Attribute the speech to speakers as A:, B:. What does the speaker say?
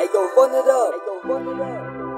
A: Hey, yo, run it up. Hey, yo, run it up.